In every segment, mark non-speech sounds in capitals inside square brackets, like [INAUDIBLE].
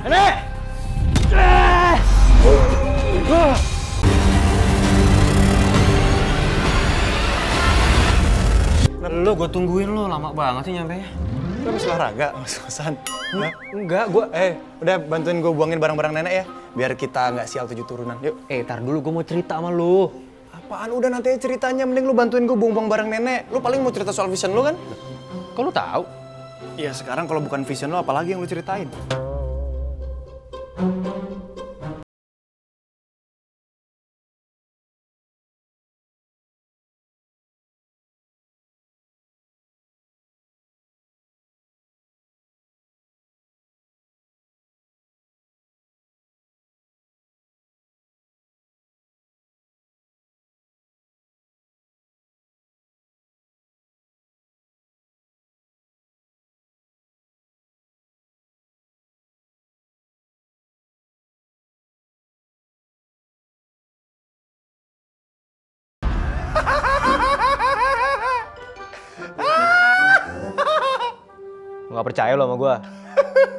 Nenek! Lu gue tungguin lu lama banget sih nyampe nya. Lu habis olahraga, mas kosan. Hah? Enggak, gue Eh, udah bantuin gue buangin barang-barang nenek ya. Biar kita nggak sial tujuh turunan. Yuk. Eh, tar dulu gue mau cerita sama lu. Apaan udah nanti ceritanya. Mending lu bantuin gue buang-buang barang nenek. Lu paling mau cerita soal vision lu kan? Kok lu tahu? Iya, sekarang kalau bukan vision lu apalagi yang lu ceritain? Thank you. Lu gak percaya lu sama gue?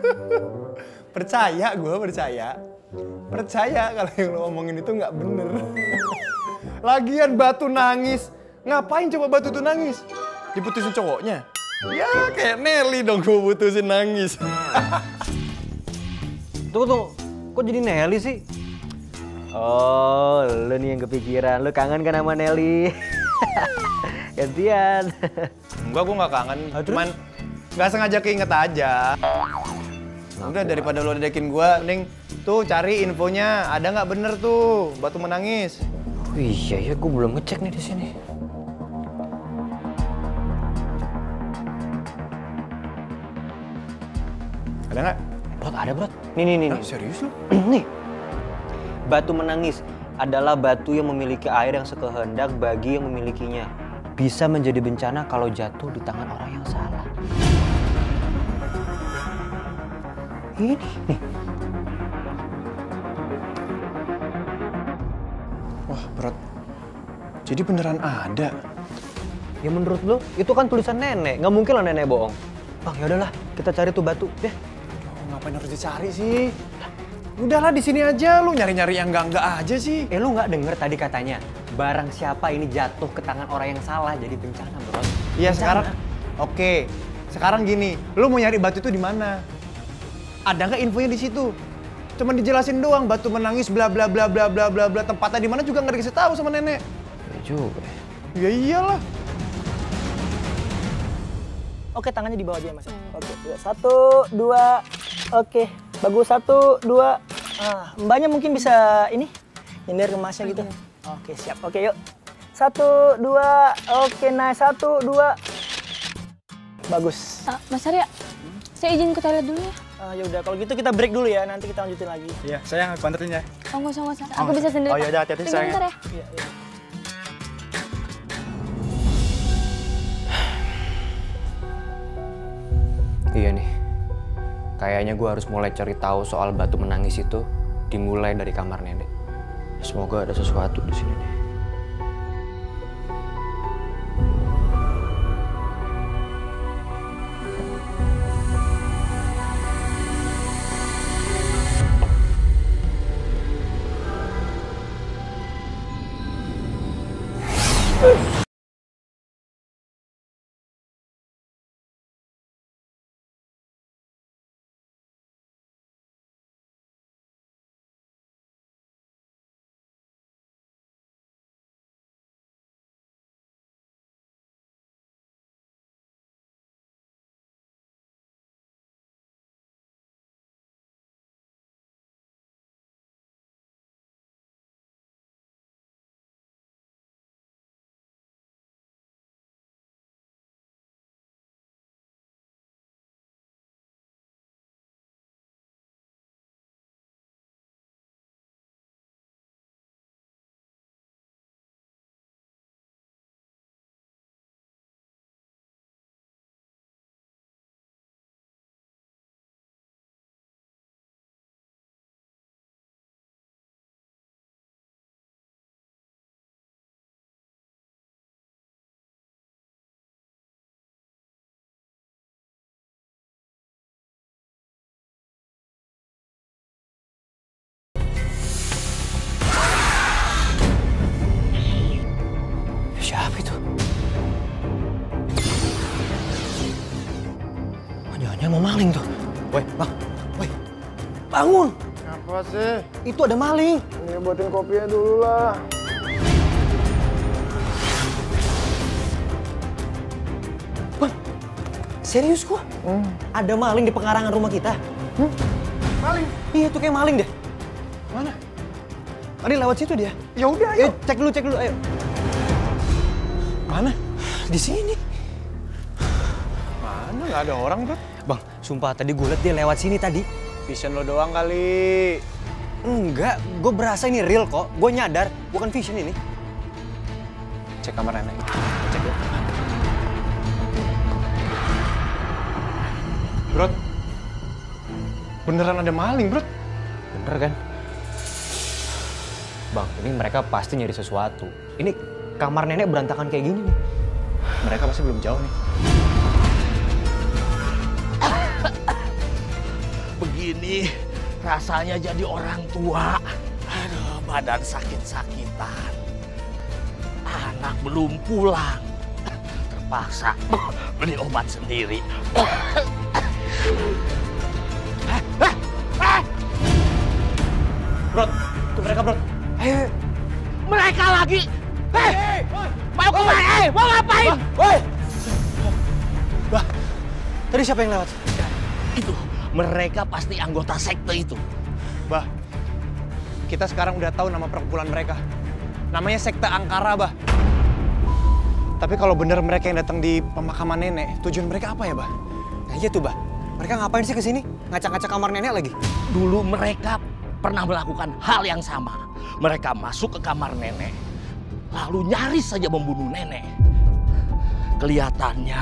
[LAUGHS] Percaya gue, percaya. Percaya kalau yang lu omongin itu nggak bener. [LAUGHS] Lagian batu nangis. Ngapain coba batu tuh nangis? Diputusin cowoknya? Ya kayak Nelly dong gue putusin nangis. [LAUGHS] Tunggu, tunggu. Kok jadi Nelly sih? Oh, lu nih yang kepikiran. Lu kangen kan sama Nelly? Gantian. Enggak, gue nggak kangen. Ah? Cuman nggak sengaja keinget aja. Udah daripada lo ledekin gue, mending tuh cari infonya. Ada nggak bener tuh batu menangis? Oh, iya, ya gue belum ngecek nih di sini. Ada nggak? Bro, ada bro. Nih, nih, nih. Hah, nih. serius lu? [CLEARS THROAT] nih. Batu menangis adalah batu yang memiliki air yang sekehendak bagi yang memilikinya. Bisa menjadi bencana kalau jatuh di tangan orang yang salah. Ini nih. Wah, berat. Jadi beneran ada. Ya menurut lu, itu kan tulisan nenek. Nggak mungkin lah nenek bohong. Bang, ya udahlah, kita cari tuh batu. Deh. Oh, ngapain harus dicari sih? Udahlah di sini aja lu nyari-nyari yang enggak-enggak aja sih. Eh lu nggak denger tadi katanya, barang siapa ini jatuh ke tangan orang yang salah jadi bencana, bro. Iya Bencana. sekarang. Oke. Sekarang gini, lu mau nyari batu itu di mana? Ada nggak infonya di situ? Cuman dijelasin doang batu menangis bla bla bla bla bla bla bla tempatnya di mana juga nggak dikasih tahu sama nenek. Ya juga. Ya iyalah. Oke, tangannya di bawah aja mas. Oke, dua, satu, dua, oke, bagus satu, dua. Ah, mbaknya mungkin bisa ini nyindir ke masnya gitu. Oke, siap. Oke, yuk. Satu, dua, oke, nice. Satu, dua. Bagus. Ah, Mas Arya, saya izin ke toilet dulu ya. Ah, ya udah, kalau gitu kita break dulu ya. Nanti kita lanjutin lagi. Iya, saya aku anterin ya. Oh, nggak usah, nggak usah. Aku bisa sendiri. Oh, ya udah, hati-hati, Tunggu sayang. bentar ya. Iya, iya. Iya nih. Kayaknya gue harus mulai cari tahu soal batu menangis itu dimulai dari kamar nenek. Semoga ada sesuatu di sini nih. Mau maling tuh. Woi, bang. Woi, bangun. Apa sih? Itu ada maling. Ini buatin kopinya dulu lah. Bang, serius gua? Ada maling di pengarangan rumah kita. Maling? Iya, tuh kayak maling deh. Mana? Tadi lewat situ dia. Ya udah, Ayo, ayo. cek dulu, cek dulu, ayo. Mana? Di sini. Mana? Nggak ada orang, bro. Bang, sumpah tadi gue liat dia lewat sini tadi. Vision lo doang kali. Enggak, gue berasa ini real kok. Gue nyadar, bukan vision ini. Cek kamar nenek. Cek ya. Bro, beneran ada maling, bro. Bener kan? Bang, ini mereka pasti nyari sesuatu. Ini kamar nenek berantakan kayak gini nih. Mereka pasti belum jauh nih. Begini rasanya jadi orang tua. Aduh, badan sakit-sakitan. Anak belum pulang. Terpaksa beli obat sendiri. Bro, itu mereka, bro. Ayo, Mereka lagi. Hei, mau ke mana? Eh, mau ngapain? woi! Bah, tadi siapa yang lewat? Itu mereka pasti anggota sekte itu. Bah, kita sekarang udah tahu nama perkumpulan mereka. Namanya Sekte Angkara, Bah. Tapi kalau bener mereka yang datang di pemakaman nenek, tujuan mereka apa ya, Bah? Nah iya tuh, Bah. Mereka ngapain sih ke sini? Ngacak-ngacak kamar nenek lagi? Dulu mereka pernah melakukan hal yang sama. Mereka masuk ke kamar nenek, lalu nyaris saja membunuh nenek. Kelihatannya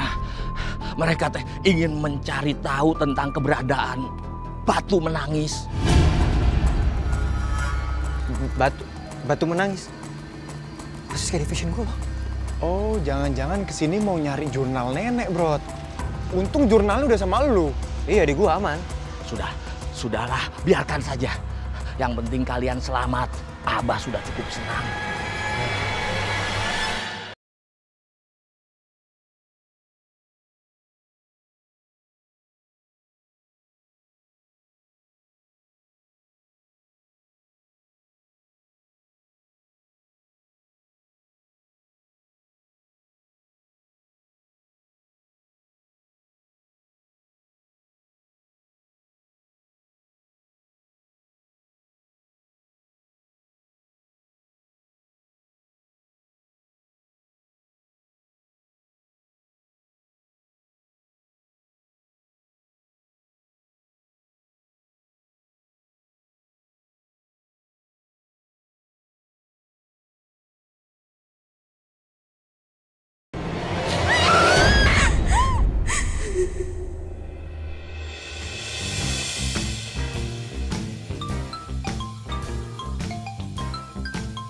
mereka teh ingin mencari tahu tentang keberadaan batu menangis. Batu, batu menangis. Persis kayak di vision gue. Oh, jangan-jangan ke sini mau nyari jurnal nenek, Bro. Untung jurnalnya udah sama lu. Iya, di gua aman. Sudah, sudahlah, biarkan saja. Yang penting kalian selamat. Abah sudah cukup senang.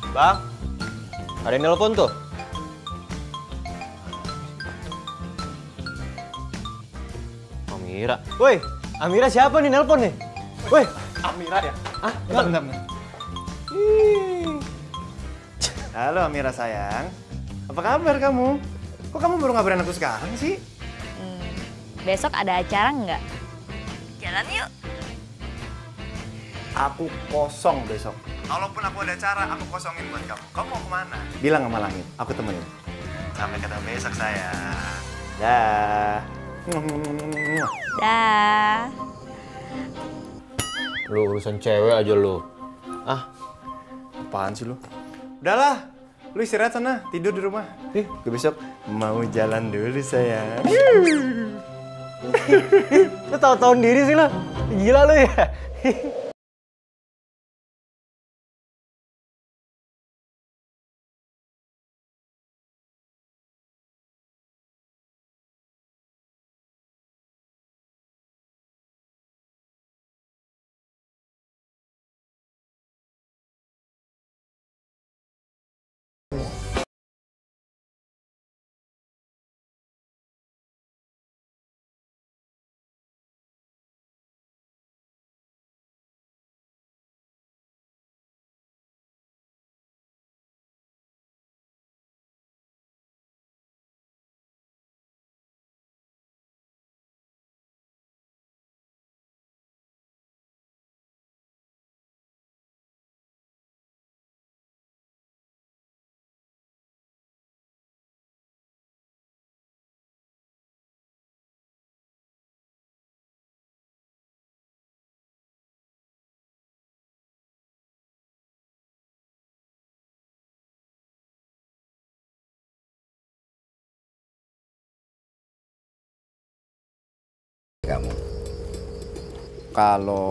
Bang, ada yang nelpon tuh. Amira. Woi, Amira siapa nih nelpon nih? Woi, Amira ya? ah, Bentar, bentar, bentar. Halo Amira sayang. Apa kabar kamu? Kok kamu baru ngabarin aku sekarang sih? Besok ada acara nggak? Jalan yuk. Aku kosong besok. Kalaupun aku ada acara, aku kosongin buat kamu. Kamu mau ke mana? Bilang sama Langit, aku temenin. Sampai ketemu besok sayang. Dah. Dah. lu urusan cewek aja lu. Ah, Apaan sih lu? Udahlah, lu istirahat sana, tidur di rumah. Ih, gue besok mau jalan dulu sayang. lu tahu tahun diri sih lu. Gila lu ya. Kamu. Kalau